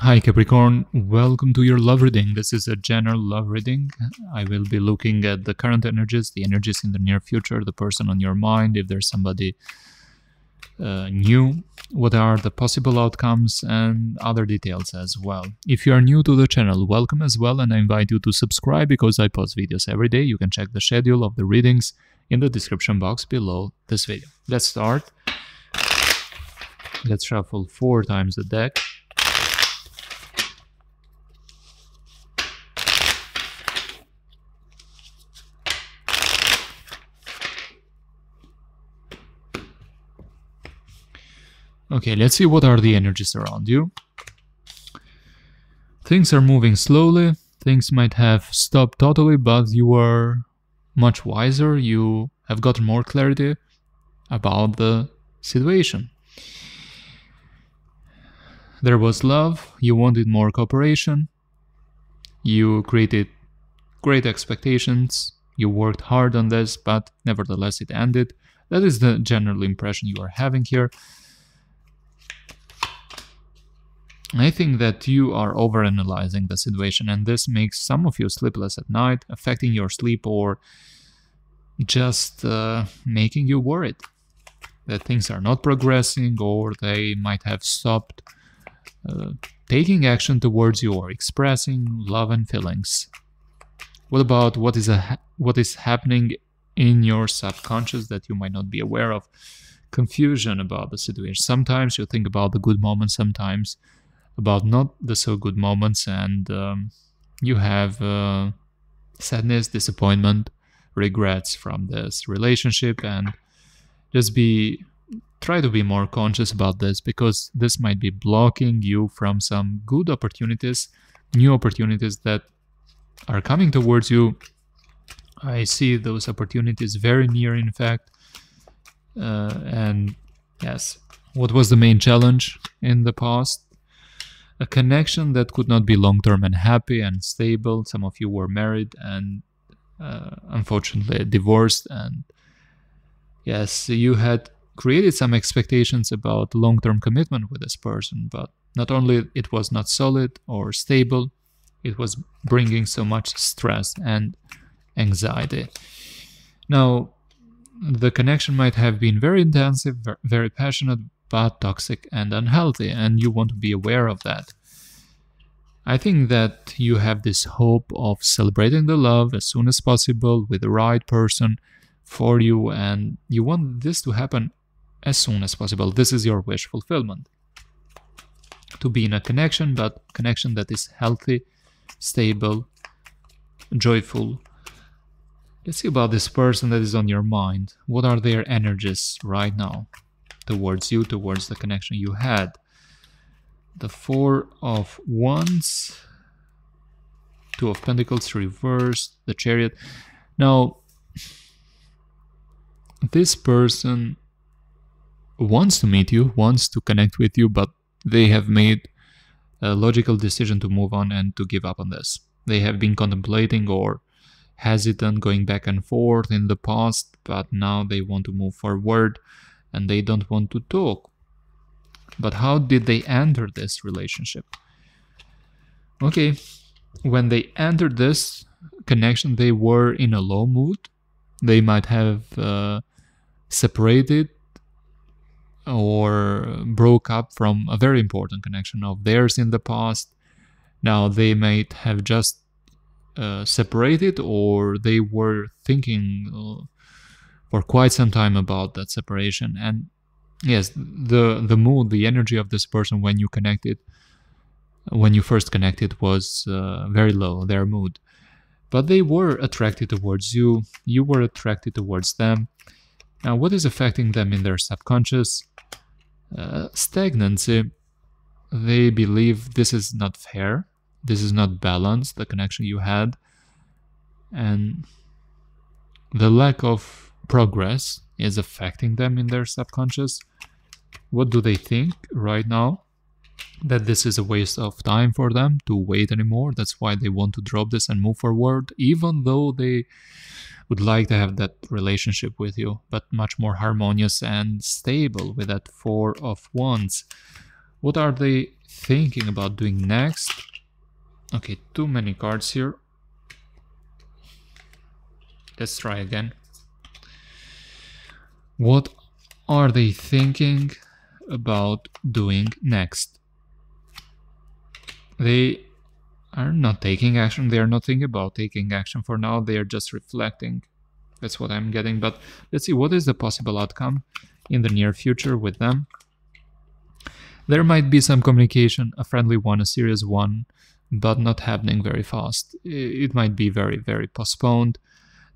Hi Capricorn, welcome to your love reading. This is a general love reading. I will be looking at the current energies, the energies in the near future, the person on your mind, if there's somebody uh, new, what are the possible outcomes, and other details as well. If you are new to the channel, welcome as well, and I invite you to subscribe because I post videos every day. You can check the schedule of the readings in the description box below this video. Let's start. Let's shuffle four times the deck. Okay, let's see what are the energies around you. Things are moving slowly. Things might have stopped totally, but you are much wiser. You have gotten more clarity about the situation. There was love. You wanted more cooperation. You created great expectations. You worked hard on this, but nevertheless it ended. That is the general impression you are having here. I think that you are overanalyzing the situation, and this makes some of you sleepless at night, affecting your sleep or just uh, making you worried that things are not progressing or they might have stopped uh, taking action towards you or expressing love and feelings. What about what is a what is happening in your subconscious that you might not be aware of? Confusion about the situation. Sometimes you think about the good moments, sometimes about not the so good moments, and um, you have uh, sadness, disappointment, regrets from this relationship, and just be try to be more conscious about this because this might be blocking you from some good opportunities, new opportunities that are coming towards you. I see those opportunities very near, in fact. Uh, and yes, what was the main challenge in the past? A connection that could not be long term and happy and stable. Some of you were married and uh, unfortunately divorced, and yes, you had created some expectations about long term commitment with this person, but not only it was not solid or stable, it was bringing so much stress and anxiety. Now, the connection might have been very intensive, very passionate, but toxic and unhealthy, and you want to be aware of that. I think that you have this hope of celebrating the love as soon as possible with the right person for you, and you want this to happen as soon as possible. This is your wish fulfillment. To be in a connection, but connection that is healthy, stable, joyful. Let's see about this person that is on your mind. What are their energies right now? Towards you, towards the connection you had. The Four of Wands, Two of Pentacles reversed, the Chariot. Now, this person wants to meet you, wants to connect with you, but they have made a logical decision to move on and to give up on this. They have been contemplating or hesitant going back and forth in the past, but now they want to move forward and they don't want to talk. But how did they enter this relationship? Okay, when they entered this connection, they were in a low mood. They might have uh, separated or broke up from a very important connection of theirs in the past. Now they might have just uh, separated or they were thinking uh, for quite some time about that separation. And yes the the mood the energy of this person when you connected when you first connected was uh, very low their mood. But they were attracted towards you. You were attracted towards them. Now what is affecting them in their subconscious uh, stagnancy? They believe this is not fair. This is not balanced the connection you had. And the lack of progress is affecting them in their subconscious. What do they think right now? That this is a waste of time for them to wait anymore. That's why they want to drop this and move forward, even though they would like to have that relationship with you, but much more harmonious and stable with that Four of Wands. What are they thinking about doing next? Okay, too many cards here. Let's try again. What are they thinking about doing next? They are not taking action. They are not thinking about taking action for now. They are just reflecting. That's what I'm getting. But let's see what is the possible outcome in the near future with them. There might be some communication, a friendly one, a serious one, but not happening very fast. It might be very, very postponed.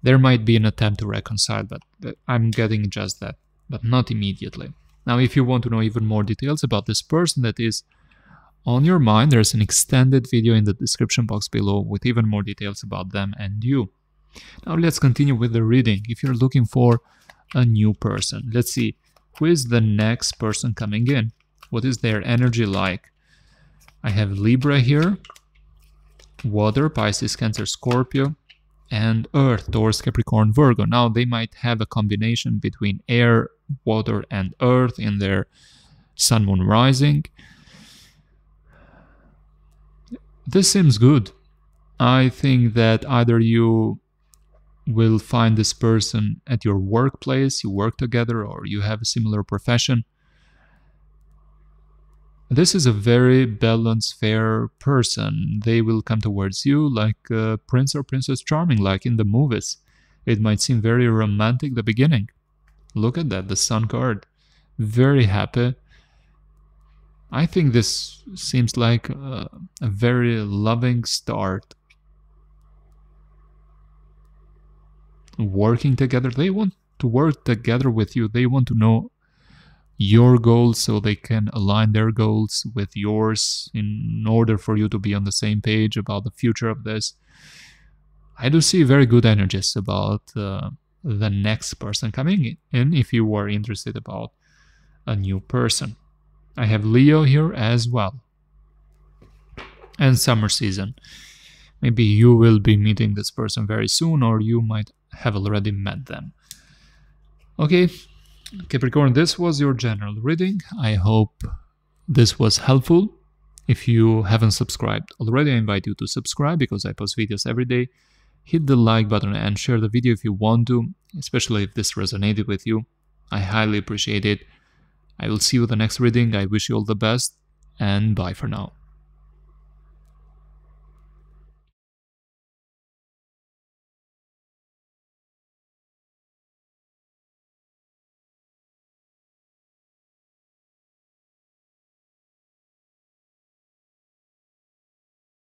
There might be an attempt to reconcile, but uh, I'm getting just that, but not immediately. Now, if you want to know even more details about this person that is on your mind, there's an extended video in the description box below with even more details about them and you. Now let's continue with the reading. If you're looking for a new person, let's see who is the next person coming in. What is their energy like? I have Libra here, Water, Pisces, Cancer, Scorpio, and Earth, Taurus, Capricorn, Virgo. Now they might have a combination between air, water, and Earth in their Sun, Moon, Rising. This seems good. I think that either you will find this person at your workplace, you work together, or you have a similar profession. This is a very balanced, fair person. They will come towards you like Prince or Princess Charming, like in the movies. It might seem very romantic the beginning. Look at that, the Sun card. Very happy. I think this seems like a, a very loving start working together. They want to work together with you. They want to know your goals so they can align their goals with yours in order for you to be on the same page about the future of this. I do see very good energies about uh, the next person coming in if you are interested about a new person. I have Leo here as well. And summer season. Maybe you will be meeting this person very soon or you might have already met them. Okay, Capricorn, this was your general reading. I hope this was helpful. If you haven't subscribed already, I invite you to subscribe because I post videos every day. Hit the like button and share the video if you want to, especially if this resonated with you. I highly appreciate it. I will see you the next reading. I wish you all the best and bye for now.